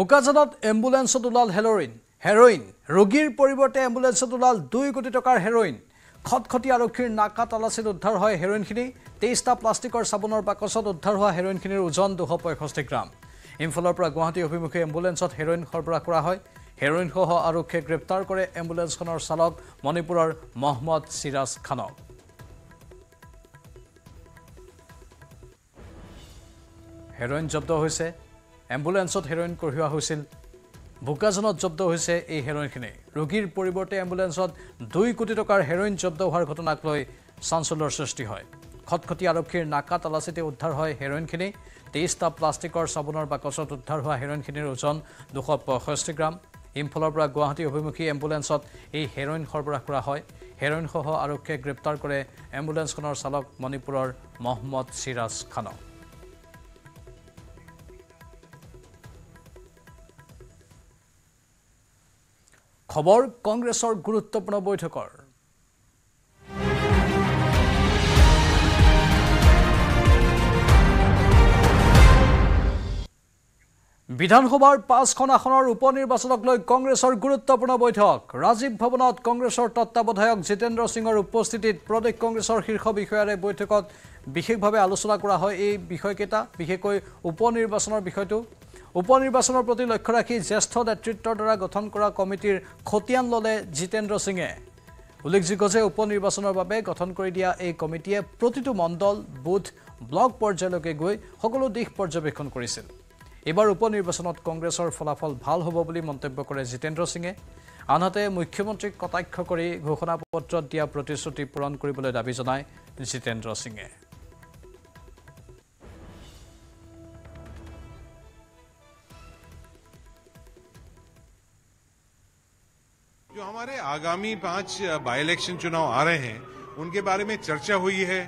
বোকাজানত এম্বুলেন্সত ওলাল heroin. Heroin ৰোগীৰ পৰিৱৰ্তে এম্বুলেন্সত ওলাল দুই কোটি টকাৰ হেৰইন। খটখটি আৰক্ষীৰ নাকা তালাচীত উদ্ধাৰ হয় হেৰইনখিনি। তেইছটা প্লাষ্টিকৰ চাবোনৰ বাকচত উদ্ধাৰ হোৱা হেৰইনখিনিৰ ওজন দুশ পঁয়ষষ্ঠি গ্ৰাম। ইম্ফলৰ পৰা গুৱাহাটী অভিমুখী এম্বুলেন্সত হেৰইন সৰবৰাহ কৰা হয়। হেৰইনসহ আৰক্ষীয়ে গ্ৰেপ্তাৰ কৰে এম্বুলেন্সখনৰ চালক মণিপুৰৰ মহম্মদ চিৰাজ খানক। হেৰইন জব্দ হৈছে। এম্বুলেন্সত হেৰইন কঢ়িওৱা হৈছিল। বোকাজনত জব্দ হৈছে এই হেৰইনখিনি ৰোগীৰ পৰিৱৰ্তে এম্বুলেন্সত দুই কোটি টকাৰ হেৰইন জব্দ হোৱাৰ ঘটনাক লৈ চাঞ্চল্যৰ সৃষ্টি হয়। খটখটি আৰক্ষীৰ নাকা তালাচীতে উদ্ধাৰ হয় হেৰইনখিনি। তেইছটা প্লাষ্টিকৰ চাবোনৰ বাকচত উদ্ধাৰ হোৱা হেৰইনখিনিৰ ওজন দুশ পঁয়ষষ্ঠি গ্ৰাম। ইম্ফলৰ পৰা গুৱাহাটী অভিমুখী এম্বুলেন্সত এই হেৰইন সৰবৰাহ কৰা হয়। হেৰইনসহ আৰক্ষীয়ে গ্ৰেপ্তাৰ কৰে এম্বুলেন্সখনৰ চালক মণিপুৰৰ মহম্মদ চিৰাজ খানক। খবৰ কংগ্ৰেছৰ গুৰুত্বপূৰ্ণ বৈঠকৰ। বিধানসভাৰ পাঁচখন আসনৰ উপ নিৰ্বাচনক লৈ কংগ্ৰেছৰ গুৰুত্বপূৰ্ণ বৈঠক। ৰাজীৱ ভৱনত কংগ্ৰেছৰ তত্বাৱধায়ক জিতেন্দ্ৰ সিঙৰ উপস্থিতিত প্ৰদেশ কংগ্ৰেছৰ শীৰ্ষ বিষয়াৰে বৈঠকত বিশেষভাৱে আলোচনা কৰা হয়। এই বিষয়কেইটা বিশেষকৈ উপ নিৰ্বাচনৰ বিষয়টো উপ নিৰ্বাচনৰ প্ৰতি লক্ষ্য ৰাখি জ্যেষ্ঠ নেতৃত্বৰ দ্বাৰা গঠন কৰা কমিটিৰ খতিয়ান ল'লে জিতেন্দ্ৰ সিঙে। উল্লেখযোগ্য যে উপ নিৰ্বাচনৰ বাবে গঠন কৰি দিয়া এই কমিটিয়ে প্ৰতিটো মণ্ডল বুথ ব্লক পৰ্যায়লৈকে গৈ সকলো দিশ পৰ্যবেক্ষণ কৰিছিল। এইবাৰ উপ নিৰ্বাচনত কংগ্ৰেছৰ ফলাফল ভাল হ'ব বুলি মন্তব্য কৰে জিতেন্দ্ৰ সিঙে। আনহাতে মুখ্যমন্ত্ৰীক কটাক্ষ কৰি ঘোষণা পত্ৰত দিয়া প্ৰতিশ্ৰুতি পূৰণ কৰিবলৈ দাবী জনায় জিতেন্দ্ৰ সিঙে। जो हमारे आगामी पाँच बाई इलेक्शन चुनाव आ रहे हैं, उनके बारे में चर्चा हुई है।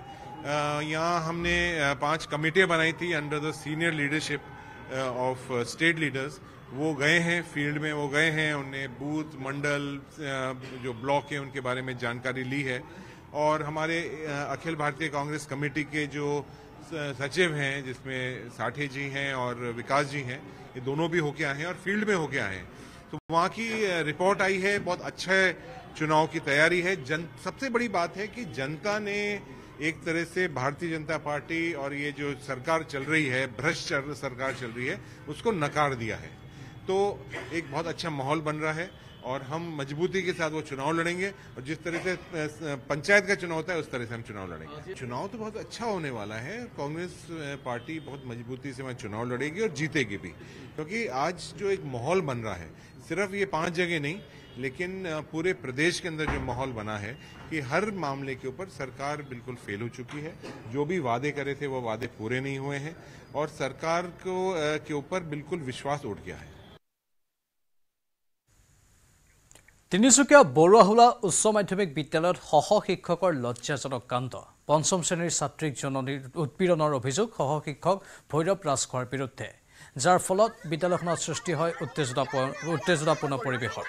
यहाँ हमने पाँच कमेटियाँ बनाई थी under the senior leadership of state leaders वो गए हैं, फ़ील्ड में वो गए हैं, उनने बूथ, मंडल जो ब्लॉक है, उनके बारे में जानकारी ली है। और हमारे अखिल भारतीय कांग्रेस कमेटी के जो सचिव हैं, जिसमें साठे जी हैं और विकास जी हैं, ये दोनों भी होके आए हैं और फ़ील्ड में होके आए हैं। तो वहाँ की रिपोर्ट आई है बहुत अच्छा चुनाव की तैयारी है। जन सबसे बड़ी बात है कि जनता ने एक तरह से भारतीय जनता पार्टी और ये जो सरकार चल रही है भ्रष्ट सरकार चल रही है उसको नकार दिया है। तो एक बहुत अच्छा माहौल बन रहा है और हम मजबूती के साथ वो चुनाव लड़ेंगे और जिस तरह से पंचायत का चुनाव होता है उस तरह से हम चुनाव लड़ेंगे। चुनाव तो बहुत अच्छा होने वाला है। कांग्रेस पार्टी बहुत मजबूती से वहाँ चुनाव लड़ेगी और जीतेगी भी। क्योंकि आज जो एक माहौल बन रहा है सिर्फ ये पांच जगह नहीं लेकिन अ, पूरे प्रदेश के अंदर जो माहौल बना है कि हर मामले के ऊपर सरकार बिल्कुल फेल हो चुकी है जो भी वादे करे थे वो वादे पूरे नहीं हुए हैं और सरकार को अ, के ऊपर बिल्कुल विश्वास उठ गया है তিনিচুকীয়া বৰুৱাহোলা উচ্চ মাধ্যমিক বিদ্যালয়ত সহ শিক্ষকৰ লজ্জাজনক কাণ্ড পঞ্চম শ্ৰেণীৰ ছাত্ৰীক জননীৰ উৎপীড়নৰ অভিযোগ সহ শিক্ষক ভৈৰৱ ৰাজখোৱাৰ বিৰুদ্ধে যাৰ ফলত বিদ্যালয়খনত সৃষ্টি হয় উত্তেজনা উত্তেজনাপূৰ্ণ পৰিৱেশৰ।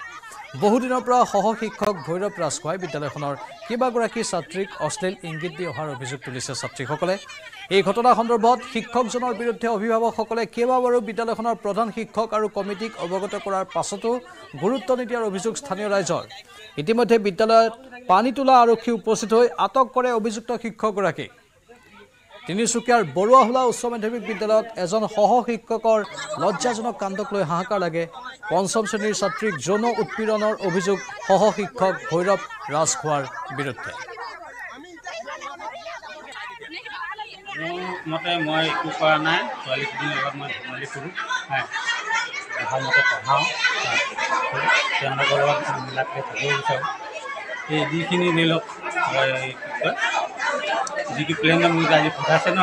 বহুদিনৰ পৰা সহ শিক্ষক ভৈৰৱ ৰাজখোৱাই বিদ্যালয়খনৰ কেইবাগৰাকী ছাত্ৰীক অশ্লীল ইংগিত দি অহাৰ অভিযোগ তুলিছে ছাত্ৰীসকলে। এই ঘটনা সন্দৰ্ভত শিক্ষকজনৰ বিৰুদ্ধে অভিভাৱকসকলে কেইবাবাৰো বিদ্যালয়খনৰ প্ৰধান শিক্ষক আৰু কমিটিক অৱগত কৰাৰ পাছতো গুৰুত্ব নিদিয়াৰ অভিযোগ স্থানীয় ৰাইজৰ। ইতিমধ্যে বিদ্যালয়ত পানী তোলা আৰক্ষী উপস্থিত হৈ আটক কৰে অভিযুক্ত শিক্ষকগৰাকীক। তিনিচুকীয়াৰ বৰুৱাহোলা উচ্চ মাধ্যমিক বিদ্যালয়ত এজন সহ শিক্ষকৰ লজ্জাজনক কাণ্ডক লৈ হাহাকাৰ লাগে। পঞ্চম শ্ৰেণীৰ ছাত্ৰীক যৌন উৎপীড়নৰ অভিযোগ সহ শিক্ষক ভৈৰৱ ৰাজখোৱাৰ বিৰুদ্ধে। মতে মই একো কৰা নাই। ছোৱালীখিনিৰ লগত মই ধেমালি কৰোঁ। ভালমতে পঢ়াওঁ। তেওঁলোকৰ লগত মিলাকৈ থাকিব বিচাৰোঁ। এই যিখিনি ধৰি লওক যিটো প্লেনে মোক আজি পঠাইছে ন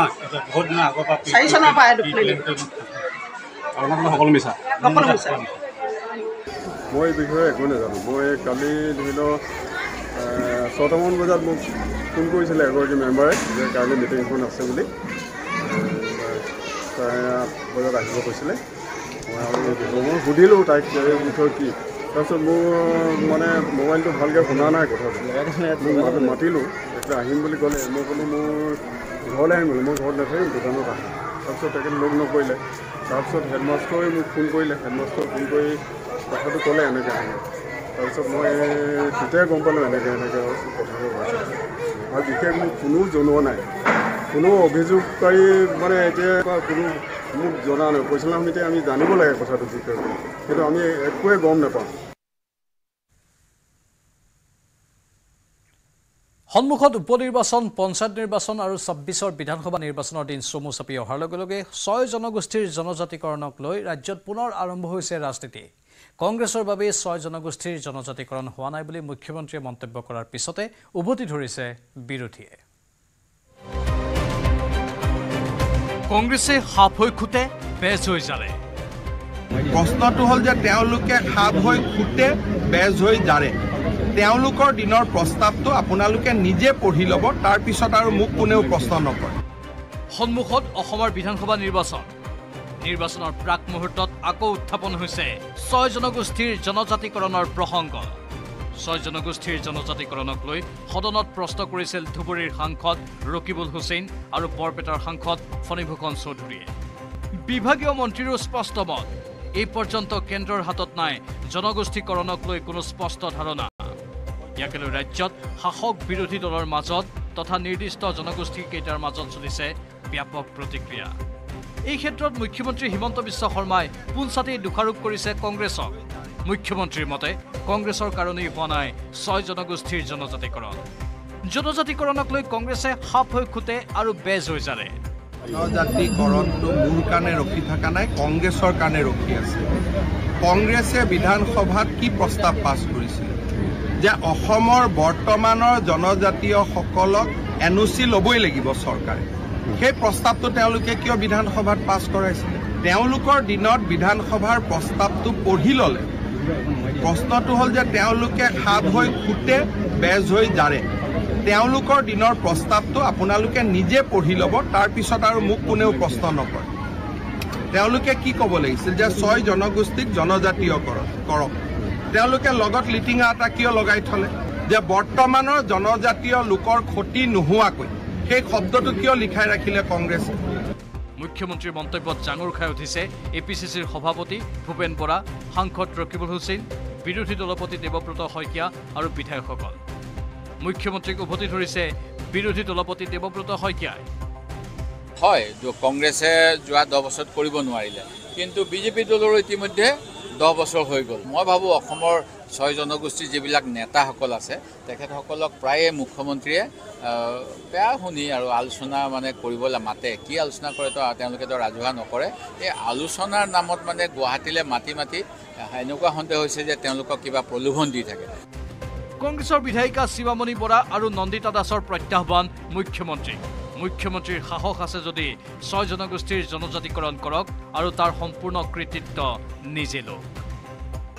বহুত দিনৰ আগৰ পৰা চাৰি চনৰ পৰা এইটো মোক আপোনালোকে সকলো মিছা? সকলো মিছা। মই এই বিষয়ে একো নাজানো। মই কালি ধৰি লওক ছটামান বজাত মোক ফোন কৰিছিলে এগৰাকী মেম্বাৰে যে কাইলৈ মিটিং এখন আছে বুলি। চাৰে আঠ বজাত আহিব কৈছিলে। মই আৰু মই সুধিলোঁ তাইক বিষয়ে কি? তাৰপিছত মোৰ মানে মোবাইলটো ভালকৈ শুনা নাই কথাটো। মোক মাতিলোঁ। তেতিয়া আহিম বুলি ক'লে মই ক'লোঁ মোৰ ঘৰলৈ আহিম বোলো মই ঘৰত নাথাকিম দোকানত আহিম। তাৰপিছত তেখেতে লগ নকৰিলে। তাৰপিছত হেডমাষ্টৰে মোক ফোন কৰিলে হেডমাষ্টৰে ফোন কৰি কথাটো ক'লে এনেকৈ এনেকৈ তাৰপিছত মই তেতিয়াই গম পালোঁ এনেকৈ এনেকৈ কথাটো হৈছে। আৰু বিশেষ মোক কোনো জনোৱা নাই। কোনো অভিযোগকাৰী মানে এতিয়া কোনো মোক জনা নাই। পৰিচালনা সমিতিয়ে আমি জানিব লাগে কথাটো বিষয়ে কিন্তু আমি একোৱে গম নাপাওঁ। সন্মুখত উপ নিৰ্বাচন পঞ্চায়ত নিৰ্বাচন আৰু ছাব্বিছৰ বিধানসভা নিৰ্বাচনৰ দিন চমু চাপি অহাৰ লগে লগে ছয় জনগোষ্ঠীৰ জনজাতিকৰণক লৈ ৰাজ্যত পুনৰ আৰম্ভ হৈছে ৰাজনীতি। কংগ্ৰেছৰ বাবে ছয় জনগোষ্ঠীৰ জনজাতিকৰণ হোৱা নাই বুলি মুখ্যমন্ত্ৰীয়ে মন্তব্য কৰাৰ পিছতে উভতি ধৰিছে বিৰোধীয়ে। কংগ্ৰেছে সাপ হৈ খুটে বেজ হৈ জাৰে প্ৰশ্নটো হ'ল যে তেওঁলোকে সাপ হৈ ফুটে বেজ হৈ জাৰে তেওঁলোকৰ দিনৰ প্ৰস্তাৱটো আপোনালোকে নিজে পঢ়ি ল'ব তাৰপিছত আৰু মোক কোনেও প্ৰশ্ন নকৰে। সন্মুখত অসমৰ বিধানসভা নিৰ্বাচন। নিৰ্বাচনৰ প্ৰাক মুহূৰ্তত আকৌ উত্থাপন হৈছে ছয় জনগোষ্ঠীৰ জনজাতিকৰণৰ প্ৰসংগ। ছয় জনগোষ্ঠীৰ জনজাতিকৰণক লৈ সদনত প্ৰশ্ন কৰিছিল ধুবুৰীৰ সাংসদ ৰকিবুল হুছেইন আৰু বৰপেটাৰ সাংসদ ফণীভূষণ চৌধুৰীয়ে। বিভাগীয় মন্ত্ৰীৰো স্পষ্ট মত এই পৰ্যন্ত কেন্দ্ৰৰ হাতত নাই জনগোষ্ঠীকৰণক লৈ কোনো স্পষ্ট ধাৰণা। ইয়াকে লৈ ৰাজ্যত শাসক বিৰোধী দলৰ মাজত তথা নিৰ্দিষ্ট জনগোষ্ঠী কেইটাৰ মাজত চলিছে ব্যাপক প্ৰতিক্ৰিয়া। এই ক্ষেত্ৰত মুখ্যমন্ত্ৰী হিমন্ত বিশ্ব শৰ্মাই পোনচাতেই দোষাৰোপ কৰিছে কংগ্ৰেছক। মুখ্যমন্ত্ৰীৰ মতে কংগ্ৰেছৰ কাৰণেই হোৱা নাই ছয় জনগোষ্ঠীৰ জনজাতিকৰণ। জনজাতিকৰণক লৈ কংগ্ৰেছে সাপ হৈ খুটে আৰু বেজ হৈ জাৰে। জনজাতিকৰণটো মোৰ কাৰণে ৰখি থকা নাই কংগ্ৰেছৰ কাৰণে ৰখি আছে। কংগ্ৰেছে বিধানসভাত কি প্ৰস্তাৱ পাছ কৰিছিল? যে অসমৰ বৰ্তমানৰ জনজাতীয়সকলক এন অ' চি ল'বই লাগিব চৰকাৰে। সেই প্ৰস্তাৱটো তেওঁলোকে কিয় বিধানসভাত পাছ কৰাইছিলে? তেওঁলোকৰ দিনত বিধানসভাৰ প্ৰস্তাৱটো পঢ়ি ল'লে। প্ৰশ্নটো হ'ল যে তেওঁলোকে সাপ হৈ ফুটে বেজ হৈ জাৰে। তেওঁলোকৰ দিনৰ প্ৰস্তাৱটো আপোনালোকে নিজে পঢ়ি ল'ব তাৰপিছত আৰু মোক কোনেও প্ৰশ্ন নকৰে। তেওঁলোকে কি ক'ব লাগিছিল যে ছয় জনগোষ্ঠীক জনজাতীয়কৰণ কৰক? তেওঁলোকে লগত লিটিঙা এটা কিয় লগাই থলে? যে বৰ্তমানৰ জনজাতীয় লোকৰ ক্ষতি নোহোৱাকৈ। সেই শব্দটো কিয় লিখাই ৰাখিলে কংগ্ৰেছে? মুখ্যমন্ত্ৰীৰ মন্তব্যত জাঙুৰ খাই উঠিছে এ পি চি চিৰ সভাপতি ভূপেন বৰা সাংসদ ৰকিবুল হুছেইন বিৰোধী দলপতি দেৱব্ৰত শইকীয়া আৰু বিধায়কসকল। মুখ্যমন্ত্ৰীক উভতি ধৰিছে বিৰোধী দলপতি দেৱব্ৰত শইকীয়াই। হয় কংগ্ৰেছে যোৱা দহ বছৰত কৰিব নোৱাৰিলে। কিন্তু বিজেপি দলৰো ইতিমধ্যে দহ বছৰ হৈ গ'ল। মই ভাবোঁ অসমৰ ছয় জনগোষ্ঠীৰ যিবিলাক নেতাসকল আছে তেখেতসকলক প্ৰায়ে মুখ্যমন্ত্ৰীয়ে বেয়া শুনি আৰু আলোচনা মানে কৰিবলৈ মাতে। কি আলোচনা কৰে তো তেওঁলোকেতো ৰাজহুৱা নকৰে। এই আলোচনাৰ নামত মানে গুৱাহাটীলৈ মাতি মাতি এনেকুৱা সন্দেহ হৈছে যে তেওঁলোকক কিবা প্ৰলোভন দি থাকে। কংগ্ৰেছৰ বিধায়িকা শিৱামণি বৰা আৰু নন্দিতা দাসৰ প্ৰত্যাহ্বান মুখ্যমন্ত্ৰী মুখ্যমন্ত্ৰীৰ সাহস আছে যদি ছয় জনগোষ্ঠীৰ জনজাতিকৰণ কৰক আৰু তাৰ সম্পূৰ্ণ কৃতিত্ব নিজে লওক।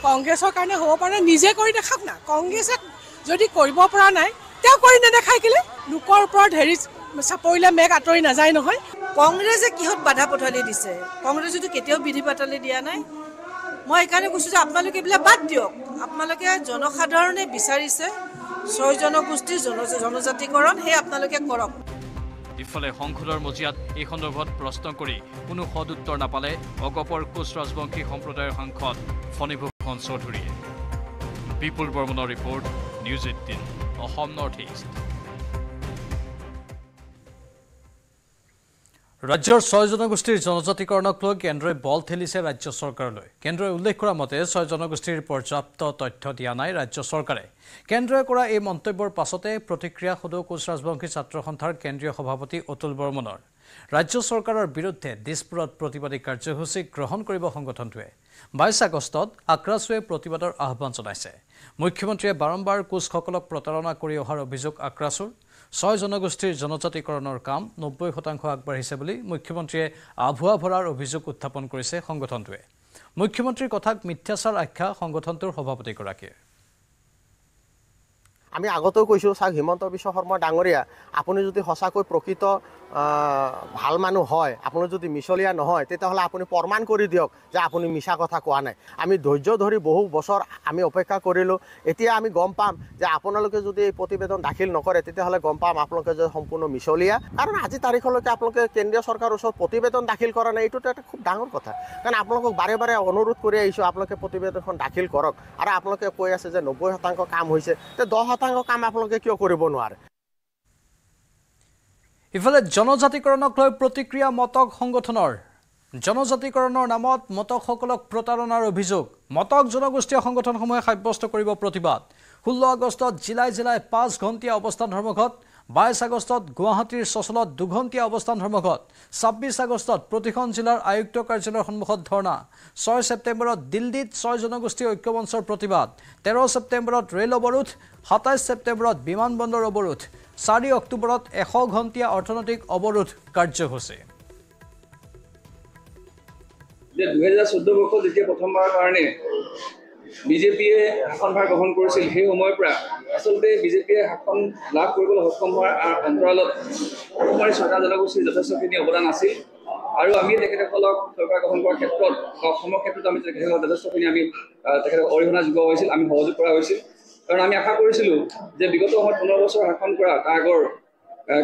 কংগ্ৰেছৰ কাৰণে হ'ব পাৰে নিজে কৰি দেখাওক না। কংগ্ৰেছে যদি কৰিব পৰা নাই তেওঁ কৰি নেদেখাই কেলে? লোকৰ ওপৰত হেৰি চাপৰিলে মেঘ আঁতৰি নাযায় নহয়। কংগ্ৰেছে কিহত বাধা পঠালি দিছে? কংগ্ৰেছেতো কেতিয়াও বিধি পাতালি দিয়া নাই? মই সেইকাৰণে কৈছোঁ যে আপোনালোকে এইবিলাক বাদ দিয়ক। আপোনালোকে জনসাধাৰণে বিচাৰিছে ছয় জনগোষ্ঠীৰ জন জনজাতিকৰণ সেই আপোনালোকে কৰক। ইফালে সংসদৰ মজিয়াত এই সন্দৰ্ভত প্ৰশ্ন কৰি কোনো সদুত্তৰ নাপালে অগপৰ কোচ ৰাজবংশী সম্প্ৰদায়ৰ সাংসদ ফণীভূষণ চৌধুৰীয়ে। বিপুল বৰ্মনৰ report News eighteen Assam North East. ৰাজ্যৰ ছয় জনগোষ্ঠীৰ জনজাতিকৰণক লৈ কেন্দ্ৰই বল ঠেলিছে ৰাজ্য চৰকাৰলৈ। কেন্দ্ৰই উল্লেখ কৰা মতে ছয় জনগোষ্ঠীৰ পৰ্যাপ্ত তথ্য দিয়া নাই ৰাজ্য চৰকাৰে। কেন্দ্ৰই কৰা এই মন্তব্যৰ পাছতে প্ৰতিক্ৰিয়া সদৌ কোচ ৰাজবংশী ছাত্ৰ সন্থাৰ কেন্দ্ৰীয় সভাপতি অতুল বৰ্মনৰ ৰাজ্য চৰকাৰৰ বিৰুদ্ধে দিছপুৰত প্ৰতিবাদী কাৰ্যসূচী গ্ৰহণ কৰিব সংগঠনটোৱে। বাইছ আগষ্টত আক্ৰাছুৱে প্ৰতিবাদৰ আহ্বান জনাইছে। মুখ্যমন্ত্ৰীয়ে বাৰম্বাৰ কোচসকলক প্ৰতাৰণা কৰি অহাৰ অভিযোগ আক্ৰাছুৰ ছয় জনগোষ্ঠীৰ জনজাতিকৰণৰ কাম নব্বৈ শতাংশ আগবাঢ়িছে বুলি মুখ্যমন্ত্ৰীয়ে আভুৱা ভৰাৰ অভিযোগ উত্থাপন কৰিছে সংগঠনটোৱে। মুখ্যমন্ত্ৰীৰ কথাক মিথ্যাচাৰ আখ্যা সংগঠনটোৰ সভাপতিগৰাকীয়ে আমি আগতেও কৈছোঁ চাওক হিমন্ত বিশ্ব শৰ্মা ডাঙৰীয়া আপুনি যদি সঁচাকৈ প্ৰকৃত ভাল মানুহ হয় আপুনি যদি মিছলীয়া নহয় তেতিয়াহ'লে আপুনি প্ৰমাণ কৰি দিয়ক যে আপুনি মিছা কথা কোৱা নাই। আমি ধৈৰ্য ধৰি বহু বছৰ আমি অপেক্ষা কৰিলোঁ। এতিয়া আমি গম পাম যে আপোনালোকে যদি এই প্ৰতিবেদন দাখিল নকৰে তেতিয়াহ'লে গম পাম আপোনালোকে যে সম্পূৰ্ণ মিছলীয়া। কাৰণ আজি তাৰিখলৈকে আপোনালোকে কেন্দ্ৰীয় চৰকাৰৰ ওচৰত প্ৰতিবেদন দাখিল কৰা নাই এইটোতো এটা খুব ডাঙৰ কথা। কাৰণ আপোনালোকক বাৰে বাৰে অনুৰোধ কৰি আহিছোঁ আপোনালোকে প্ৰতিবেদনখন দাখিল কৰক। আৰু আপোনালোকে কৈ আছে যে নব্বৈ শতাংশ কাম হৈছে। তে দহ শতাংশ কাম আপোনালোকে কিয় কৰিব নোৱাৰে? ইফালে জনজাতিকৰণক লৈ প্ৰতিক্ৰিয়া মটক সংগঠনৰ। জনজাতিকৰণৰ নামত মটকসকলক প্ৰতাৰণাৰ অভিযোগ। মটক জনগোষ্ঠীয় সংগঠনসমূহে সাব্যস্ত কৰিব প্ৰতিবাদ। ষোল্ল আগষ্টত জিলাই জিলাই পাঁচ ঘণ্টীয়া অৱস্থান ধৰ্মঘট বাইছ আগষ্টত গুৱাহাটীৰ চচলত দুঘণ্টীয়া অৱস্থান ধৰ্মঘট ছাব্বিছ আগষ্টত প্ৰতিখন জিলাৰ আয়ুক্ত কাৰ্যালয়ৰ সন্মুখত ধৰ্ণা ছয় ছেপ্টেম্বৰত দিল্লীত ছয় জনগোষ্ঠী ঐক্যমঞ্চৰ প্ৰতিবাদ তেৰ ছেপ্টেম্বৰত ৰেল অৱৰোধ সাতাইছ ছেপ্টেম্বৰত বিমানবন্দৰ অৱৰোধ চাৰি অক্টোবৰত এশ ঘণ্টীয়া অৰ্থনৈতিক অৱৰোধ কাৰ্যসূচী দুহেজাৰ চৈধ্য বৰ্ষত যেতিয়া প্ৰথমবাৰৰ কাৰণে বিজেপিয়ে শাসনভাৰ গ্ৰহণ কৰিছিল সেই সময়ৰ পৰা আচলতে বিজেপিয়ে শাসন লাভ কৰিবলৈ সক্ষম হোৱাৰ অন্তৰালত অসমৰে ছটা জনগোষ্ঠীৰ যথেষ্টখিনি অৱদান আছিল। আৰু আমি তেখেতসকলক চৰকাৰ গঠন কৰাৰ ক্ষেত্ৰত অসমৰ ক্ষেত্ৰত আমি তেখেতসকলক যথেষ্টখিনি আমি তেখেতক অৰিহণা যোগোৱা হৈছিল আমি সহযোগ কৰা হৈছিল। কাৰণ আমি আশা কৰিছিলোঁ যে বিগত সময়ত পোন্ধৰ বছৰ শাসন কৰা তাৰ আগৰ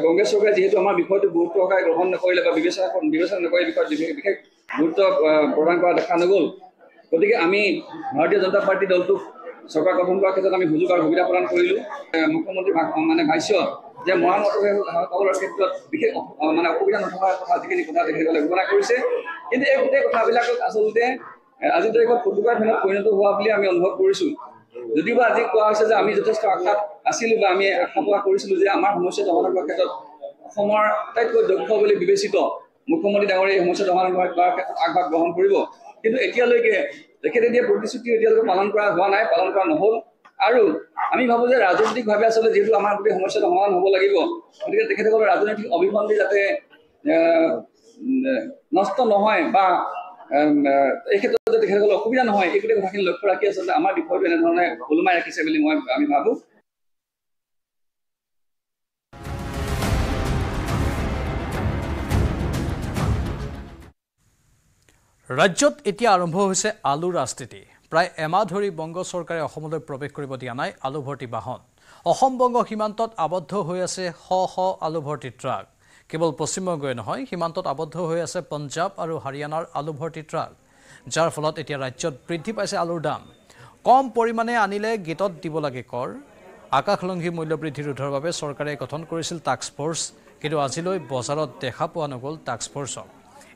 কংগ্ৰেছ চৰকাৰে যিহেতু আমাৰ বিষয়টো গুৰুত্ব সহকাৰে গ্ৰহণ নকৰিলে বা বিবেচনা বিবেচনা নকৰি বিষয়ত বিশেষ গুৰুত্ব প্ৰদান কৰা দেখা নগ'ল। গতিকে আমি ভাৰতীয় জনতা পাৰ্টী দলটোক চৰকাৰ গঠন কৰাৰ ক্ষেত্ৰত আমি সুযোগ আৰু সুবিধা প্ৰদান কৰিলোঁ। মুখ্যমন্ত্ৰী মানে ভাষ্য যে মৰাণ মটকসকলৰ ক্ষেত্ৰত বিশেষ মানে অসুবিধা নথকাৰ কথা যিখিনি কথা তেখেতসকলে ঘোষণা কৰিছে। কিন্তু এই গোটেই কথাবিলাকক আচলতে আজিৰ তাৰিখত ফটুকাৰ ফেনত পৰিণত হোৱা বুলি আমি অনুভৱ কৰিছোঁ। যদিওবা আজি কোৱা হৈছে যে আমি যথেষ্ট আশাত আছিলোঁ বা আমি আশা প্ৰকাশ কৰিছিলোঁ যে আমাৰ সমস্যা সমাধান কৰাৰ ক্ষেত্ৰত অসমৰ আটাইতকৈ দক্ষ বুলি বিবেচিত মুখ্যমন্ত্ৰী ডাঙৰীয়া এই সমস্যা সমাধান কৰাৰ ক্ষেত্ৰত আগভাগ গ্ৰহণ কৰিব। কিন্তু এতিয়ালৈকে তেখেতে দিয়া প্ৰতিশ্ৰুতি এতিয়ালৈকে পালন কৰা হোৱা নাই পালন কৰা নহ'ল। আৰু আমি ভাবোঁ যে ৰাজনৈতিকভাৱে আচলতে যিহেতু আমাৰ গোটেই সমস্যাটো সমাধান হ'ব লাগিব গতিকে তেখেতসকলৰ ৰাজনৈতিক অভিসন্ধি যাতে নষ্ট নহয় বা এই ক্ষেত্ৰত যাতে তেখেতসকলৰ অসুবিধা নহয় এই গোটেই কথাখিনি লক্ষ্য ৰাখি আচলতে আমাৰ বিষয়টো এনেধৰণে ওলোমাই ৰাখিছে বুলি মই আমি ভাবোঁ। ৰাজ্যত এতিয়া আৰম্ভ হৈছে আলু ৰাজনীতি। প্ৰায় এমাহ ধৰি বংগ চৰকাৰে অসমলৈ প্ৰৱেশ কৰিব দিয়া নাই আলু ভৰ্তি বাহন। অসম বংগ সীমান্তত আবদ্ধ হৈ আছে শ শ আলু ভৰ্তি ট্ৰাক। কেৱল পশ্চিমবংগই নহয় সীমান্তত আবদ্ধ হৈ আছে পঞ্জাৱ আৰু হাৰিয়ানাৰ আলু ভৰ্তি ট্ৰাক যাৰ ফলত এতিয়া ৰাজ্যত বৃদ্ধি পাইছে আলুৰ দাম। কম পৰিমাণে আনিলে গেটত দিব লাগে কৰ। আকাশলংঘী মূল্যবৃদ্ধি ৰোধৰ বাবে চৰকাৰে গঠন কৰিছিল টাস্ক ফ'ৰ্চ কিন্তু আজিলৈ বজাৰত দেখা পোৱা নগ'ল টাস্ক ফ'ৰ্চক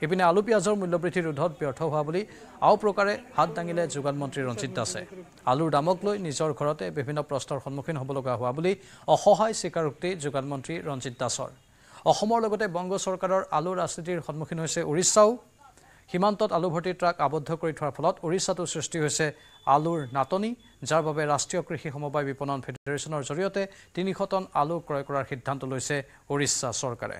ইপিনে আলু পিঁয়াজৰ মূল্যবৃদ্ধি ৰোধত ব্যৰ্থ হোৱা বুলি আও প্ৰকাৰে হাত দাঙিলে যোগান মন্ত্ৰী ৰঞ্জিত দাসে। আলুৰ দামক লৈ নিজৰ ঘৰতে বিভিন্ন প্ৰশ্নৰ সন্মুখীন হ'ব লগা হোৱা বুলি অসহায় স্বীকাৰোক্তি যোগান মন্ত্ৰী ৰঞ্জিত দাসৰ। অসমৰ লগতে বংগ চৰকাৰৰ আলু ৰাজনীতিৰ সন্মুখীন হৈছে উৰিষ্যাও। সীমান্তত আলু ভৰ্তি ট্ৰাক আবদ্ধ কৰি থোৱাৰ ফলত উৰিষ্যাতো সৃষ্টি হৈছে আলুৰ নাটনি যাৰ বাবে ৰাষ্ট্ৰীয় কৃষি সমবায় বিপণন ফেডাৰেশ্যনৰ জৰিয়তে তিনিশ টন আলু ক্ৰয় কৰাৰ সিদ্ধান্ত লৈছে উৰিষ্যা চৰকাৰে।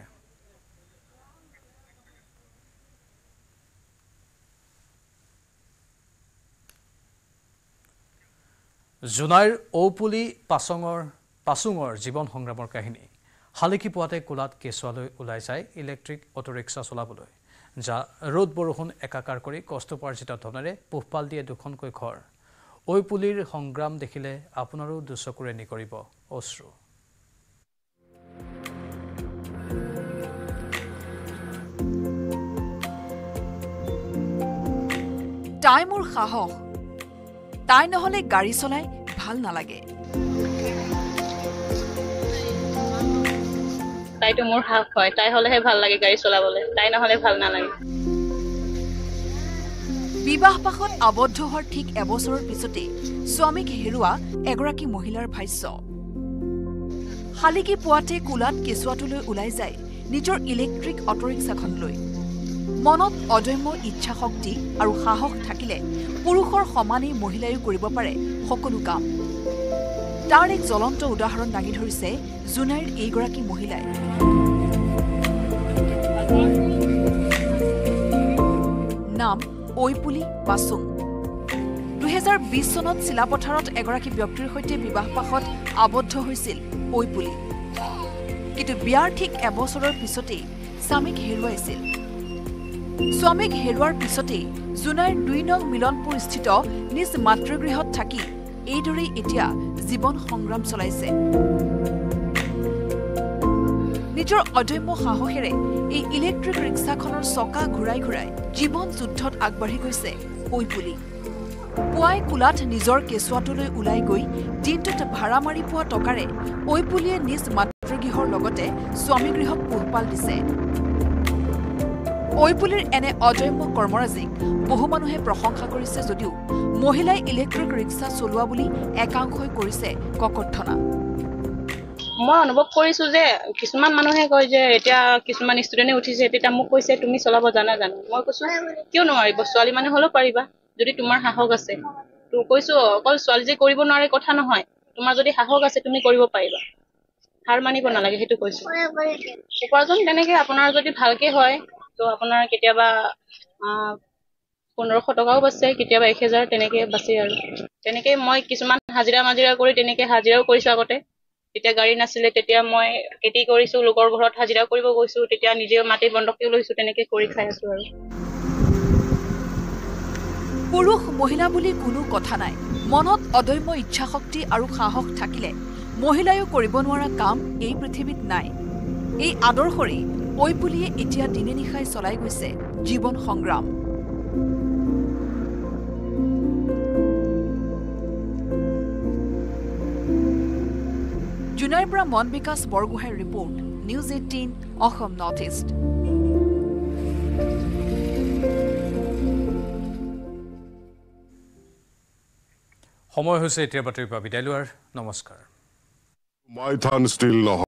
জোনাইৰ ঔপুলি পাচঙৰ পাচুঙৰ জীৱন সংগ্ৰামৰ কাহিনী। শালিকি পুৱাতে কোলাত কেঁচুৱালৈ ওলাই যায় ইলেক্ট্ৰিক অটোৰিক্সা চলাবলৈ যা ৰ'দ বৰষুণ একাকাৰ কৰি কষ্টোপাৰ্জিত ধনেৰে পোহপাল দিয়ে দুখনকৈ ঘৰ। ঐপুলিৰ সংগ্ৰাম দেখিলে আপোনাৰো দুচকুৰে নিকৰিব অশ্ৰু। তাই মোৰ সাহস। তাই নহ'লে গাড়ী চলাই ভাল নালাগে। তাইতো মোৰ সাহস হয় তাই হলেহে ভাল লাগে গাড়ী চলাবলৈ। তাই নহলে ভাল নালাগে। বিবাহ পাশত আবদ্ধ হোৱাৰ ঠিক এবছৰৰ পিছতেই স্বামীক হেৰুৱা এগৰাকী মহিলাৰ ভাষ্য। শালিকি পুৱাতে কোলাত কেঁচুৱাটোলৈ ওলাই যায় নিজৰ ইলেক্ট্ৰিক অটৰিক্সাখন লৈ মনত অদম্য ইচ্ছা শক্তি আৰু সাহস থাকিলে পুৰুষৰ সমানেই মহিলায়ো কৰিব পাৰে সকলো কাম। তাৰ এক জ্বলন্ত উদাহৰণ দাঙি ধৰিছে জোনাইৰ এইগৰাকী মহিলাই। নাম ঐপুলি বাচুং। দুহেজাৰ বিছ চনত চিলাপথাৰত এগৰাকী ব্যক্তিৰ সৈতে বিবাহ পাশত আবদ্ধ হৈছিল ঐপুলি। কিন্তু বিয়াৰ ঠিক এবছৰৰ পিছতেই স্বামীক হেৰুৱাইছিল। স্বামীক হেৰুৱাৰ পিছতেই জোনাইৰ দুই নং মিলনপুৰ স্থিত নিজ মাতৃগৃহত থাকি এইদৰেই এতিয়া জীৱন সংগ্ৰাম চলাইছে। নিজৰ অদম্য সাহসেৰে এই ইলেক্ট্ৰিক ৰিক্সাখনৰ চকা ঘূৰাই ঘূৰাই জীৱন যুদ্ধত আগবাঢ়ি গৈছে ঐপুলি পুৱাই কোলাত নিজৰ কেঁচুৱাটোলৈ ওলাই গৈ দিনটোত ভাড়া মাৰি পোৱা টকাৰে ঐপুলিয়ে নিজ মাতৃগৃহৰ লগতে স্বামীগৃহক পোহপাল দিছে। ঐপুলিৰ এনে অদম্য কৰ্মৰাজিক বহু মানুহে প্ৰশংসা কৰিছে যদিও মহিলাই ইলেক্ট্ৰিক ৰিক্সা চলোৱা বুলি একাংশই কৰিছে ককৰ্থনা। মই অনুভৱ কৰিছো যে কিছুমান মানুহে কয় যে এতিয়া কিছুমান ষ্টুডেণ্টে উঠিছে তেতিয়া মোক কৈছে তুমি চলাব জানা জানো? মই কৈছো কিয় নোৱাৰিব? ছোৱালী মানুহ হ'লেও পাৰিবা যদি তোমাৰ সাহস আছে। কৈছো অকল ছোৱালী যে কৰিব নোৱাৰে কথা নহয় তোমাৰ যদি সাহস আছে তুমি কৰিব পাৰিবা। হাৰ মানিব নালাগে সেইটো কৈছো। উপাৰ্জন তেনেকে আপোনাৰ যদি ভালকে হয় তো আপোনাৰ কেতিয়াবা পোন্ধৰশ টকাও বাচে কেতিয়াবা এক হেজাৰ তেনেকে বাচে আৰু। তেনেকে মই কিছুমান হাজিৰা মাজিৰা কৰি তেনেকে হাজিৰাও কৰিছো আগতে। তেতিয়া গাড়ী নাছিলে তেতিয়া মই খেতি কৰিছো লোকৰ ঘৰত হাজিৰা কৰিব গৈছো তেতিয়া নিজে মাটি বন্ধককেও লৈছো তেনেকে কৰি খাই আছো আৰু। পুৰুষ মহিলা বুলি কোনো কথা নাই। মনত অদম্য ইচ্ছাশক্তি আৰু সাহস থাকিলে মহিলায়ো কৰিব নোৱাৰা কাম এই পৃথিৱীত নাই। এই আদৰ্শৰেই ঐপুলিয়ে এতিয়া দিনে নিশাই চলাই গৈছে জীৱন সংগ্ৰাম। জোনাইৰ পৰা মন বিকাশ বৰগোহাঁইৰ report News eighteen Assam North East. সময় হৈছে এতিয়া বাতৰিৰ পৰা বিদায় লোৱাৰ। নমস্কাৰ। মাইথান ষ্টিল নহয়।